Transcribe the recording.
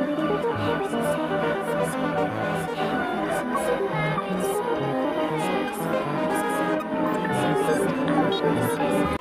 I'm sorry.